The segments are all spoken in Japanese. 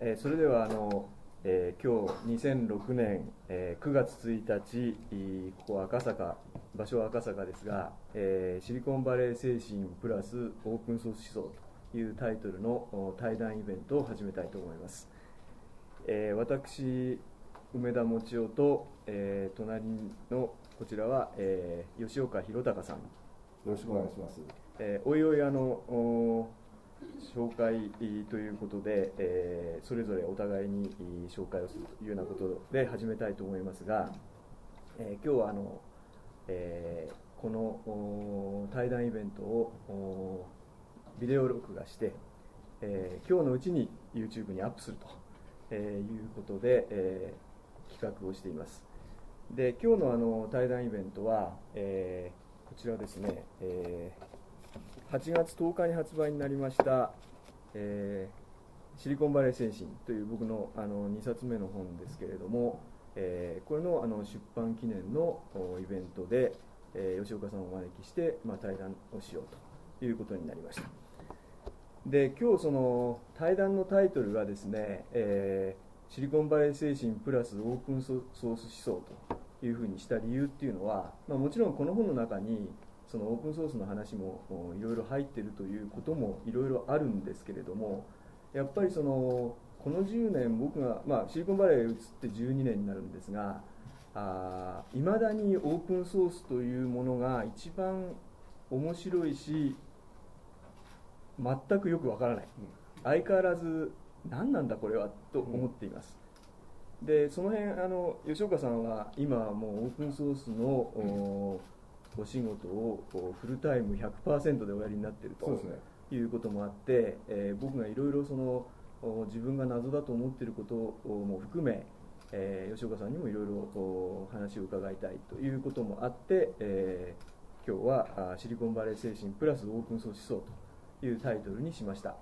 えーそれではあの、えー今日2006年、えー9月1日ここは赤坂場所は赤坂ですが、えーシリコンバレー精神プラスオープンソース思想というタイトルのお対談イベントを始めたいと思います、えー私梅田もちおと、えー隣のこちらは、えー吉岡弘隆さんよろしくお願いします。えーおいおいあのお紹介ということで、えーそれぞれお互いに紹介をするというようなことで始めたいと思いますが、えー今日はあの、えーこの対談イベントをビデオ録画して、えー今日のうちに YouTube にアップすると、えいうことで、えー企画をしています。で今日のあの対談イベントは、えーこちらですね、えー8月10日に発売になりました、えーシリコンバレー精神という僕のあの2冊目の本ですけれども、えーこれのあの出版記念のイベントで、えー吉岡さんをお招きして、まあ、対談をしようということになりました。で今日その対談のタイトルがですね、えーシリコンバレー精神プラスオープンソース思想というふうにした理由っていうのは、まあ、もちろんこの本の中にそのオープンソースの話もいろいろ入っているということもいろいろあるんですけれどもやっぱりそのこの10年僕が、まあ、シリコンバレーへ移って12年になるんですがいまだにオープンソースというものが一番面白いし全くよくわからない。相変わらず何なんだこれはと思っています、でその辺あの吉岡さんは今はもうオープンソースのおお仕事をフルタイム100%でおやりになっているとね。いうこともあって、えー僕がいろいろそのお自分が謎だと思っていることも含め、えー吉岡さんにもいろいろお話を伺いたいということもあって、えー今日はあシリコンバレー精神プラスオープンソース思想というタイトルにしました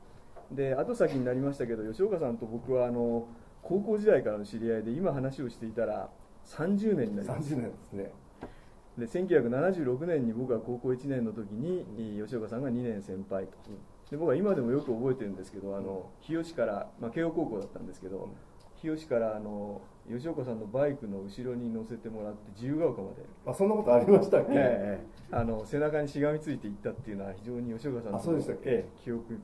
で後先になりましたけど吉岡さんと僕はあの高校時代からの知り合いで今話をしていたら30年になります30年ですね。で1976年に僕が高校1年の時に吉岡さんが2年先輩と。で僕は今でもよく覚えてるんですけどあの日吉から、まあ、慶応高校だったんですけど日吉からあの吉岡さんのバイクの後ろに乗せてもらって自由が丘まで、あ、そんなことありましたっけ？ええあの背中にしがみついていったっていうのは非常に吉岡さんのあそうでしたっけ？ええ記憶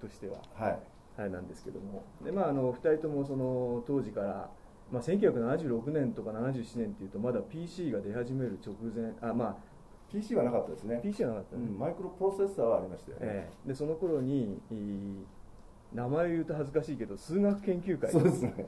としては。はい。あれなんですけども。で、まあ、あの2人ともその当時から、まあ、1976年とか77年っていうとまだ PC が出始める直前あまあ PC はなかったですね。PC はなかったね、うん、マイクロプロセッサーはありましたよね。ええでその頃に名前を言うと恥ずかしいけど数学研究会そうですね。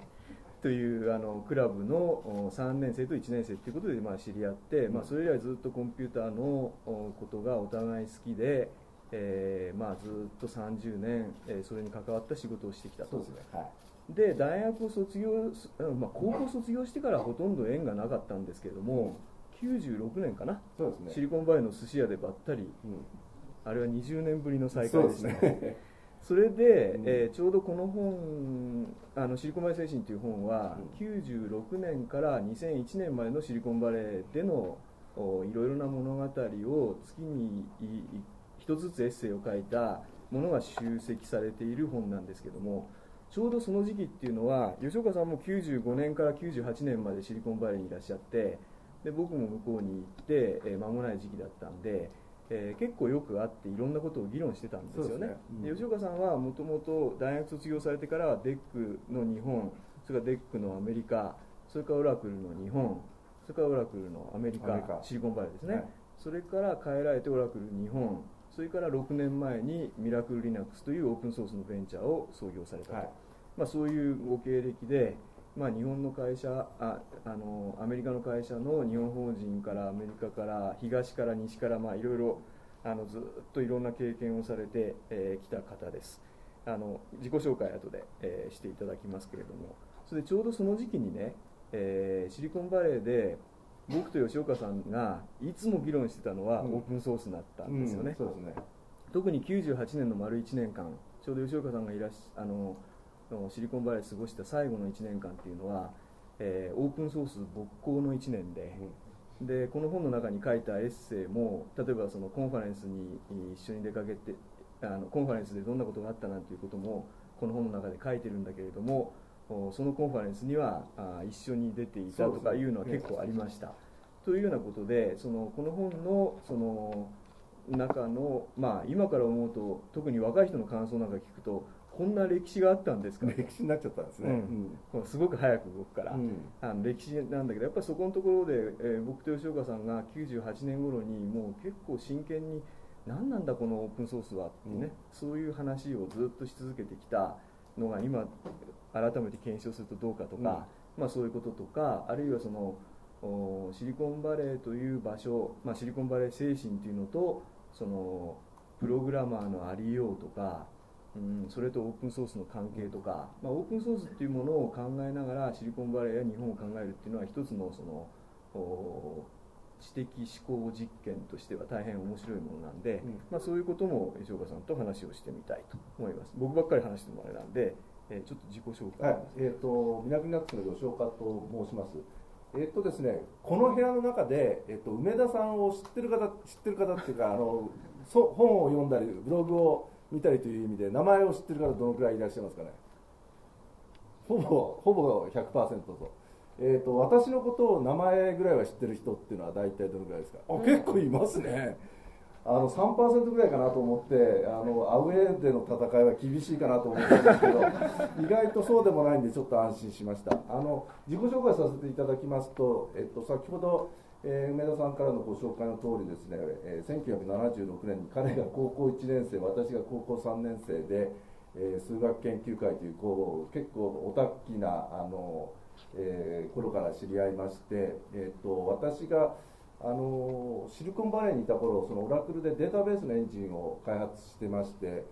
というあのクラブのお3年生と1年生ということでまあ知り合って、まあ、それ以来ずっとコンピューターのおことがお互い好きで、えーまあ、ずっと30年、えーそれに関わった仕事をしてきたとそうですね。はい。で大学を卒業まあ、高校卒業してからほとんど縁がなかったんですけれども、96年かな、そうですね。シリコンバレーの寿司屋でばったりうん。あれは20年ぶりの再会ですしたね。それで、うんえーちょうどこの本「あのシリコンバレー精神」という本は、うん96年から2001年までのシリコンバレーでのおいろいろな物語を月にいい一つずつエッセイを書いたものが集積されている本なんですけどもちょうどその時期っていうのは吉岡さんも95年から98年までシリコンバレーにいらっしゃってで僕も向こうに行って、えー間もない時期だったんで、えー結構よく会っていろんなことを議論してたんですよね。ね。うん。で吉岡さんはもともと大学卒業されてからは DEC の日本それから DEC のアメリカそれからオラクルの日本それからオラクルのアメリカ。シリコンバレーですね、はい。それから帰られてオラクル日本それから6年前にミラクルリナックスというオープンソースのベンチャーを創業されたと、はい。まあ、そういうご経歴で、まあ、日本の会社ああのアメリカの会社の日本法人からアメリカから東から西からまあいろいろあのずっといろんな経験をされてき、えー来た方です。あの自己紹介後で、えーしていただきますけれども。それでちょうどその時期にね、えーシリコンバレーで僕と吉岡さんがいつも議論してたのはうん。オープンソースだったんですよね、うんそうですね。特に98年の丸1年間ちょうど吉岡さんがいらっしあののシリコンバレーで過ごした最後の1年間っていうのは、えーオープンソース勃興の1年で、でこの本の中に書いたエッセイも例えばそのコンファレンスに一緒に出かけてあのコンファレンスでどんなことがあったなんていうこともこの本の中で書いてるんだけれどもそのコンファレンスにはあ一緒に出ていたとかいうのは結構ありました。というようなことでそのこの本のその中の、まあ、今から思うと特に若い人の感想なんか聞くとこんな歴史があったんですか？歴史になっちゃったんですね、うん、すごく早く動くから、うん、あの歴史なんだけどやっぱりそこのところで、えー、僕と吉岡さんが98年頃にもう結構真剣に何なんだこのオープンソースはってね、うん、そういう話をずっとし続けてきたのが今改めて検証するとどうかとか、まあ、そういうこととかあるいはそのシリコンバレーという場所、まあ、シリコンバレー精神というのとそのプログラマーのありようとか、うん、それとオープンソースの関係とか、まあ、オープンソースっていうものを考えながらシリコンバレーや日本を考えるっていうのは一つのその知的思考実験としては大変面白いものなんで、うん、まあ、そういうことも吉岡さんと話をしてみたいと思います。僕ばっかり話してもあれなんで、えー、ちょっと自己紹介、はい、えっ、ー、と南ナックの吉岡と申します。えっとですね、この部屋の中で、えっと、梅田さんを知ってる方、知ってる方っていうか、あのそ本を読んだり、ブログを見たりという意味で、名前を知ってる方、どのくらいいらっしゃいますかね？ほぼ、ほぼ100%と。えっと、私のことを名前ぐらいは知ってる人っていうのは、大体どのくらいですか？あ、結構いますね。あの3%ぐらいかなと思ってあのアウェーでの戦いは厳しいかなと思ったんですけど 意外とそうでもないんでちょっと安心しましたあの自己紹介させていただきますと、えっと、先ほど、えー、梅田さんからのご紹介の通りですね、えー、1976年に彼が高校1年生私が高校3年生で、えー、数学研究会というこう結構オタッキーなあの、えー、頃から知り合いまして、えっと私があのシリコンバレーにいた頃そのオラクルでデータベースのエンジンを開発してまして、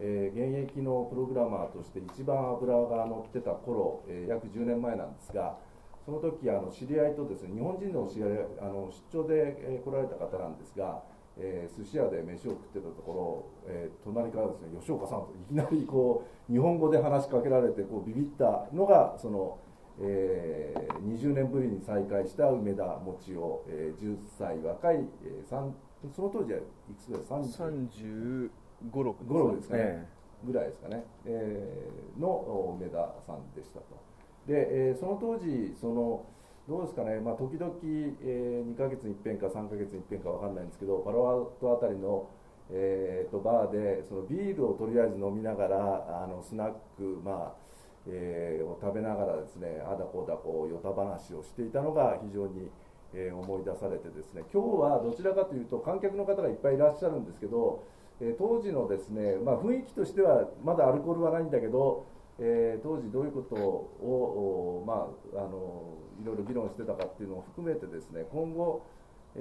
えー、現役のプログラマーとして一番油が乗ってた頃、えー、約10年前なんですがその時あの知り合いとですね日本人の知り合いあの出張で、来られた方なんですが、えー、寿司屋で飯を食ってたところ、えー、隣からですね吉岡さんといきなりこう日本語で話しかけられてこうビビったのがその。えー、20年ぶりに再会した梅田もちお、えー、10歳若い、えー、その当時はいくつぐらい？35、6です,、かね、えー、ぐらいですかね、えー、の梅田さんでしたと。で、えー、その当時そのどうですかね、まあ、時々、えー、2か月に一遍か3か月に一遍か分かんないんですけどパロアウトあたりの、えー、とバーでそのビールをとりあえず飲みながらあのスナック、まあえー、を食べながらですねあだこうだこうよた話をしていたのが非常に、えー、思い出されてですね今日はどちらかというと観客の方がいっぱいいらっしゃるんですけど、えー、当時のですね、まあ、雰囲気としてはまだアルコールはないんだけど、え当時どういうことを、まあ、あのいろいろ議論してたかっていうのを含めてですね今後え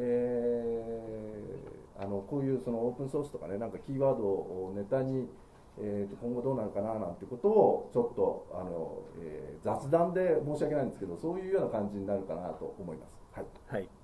ー、あのこういうそのオープンソースとかねなんかキーワードをネタにえー、と今後どうなるかななんてことをちょっとあの、えー、雑談で申し訳ないんですけどそういうような感じになるかなと思います。はい、はい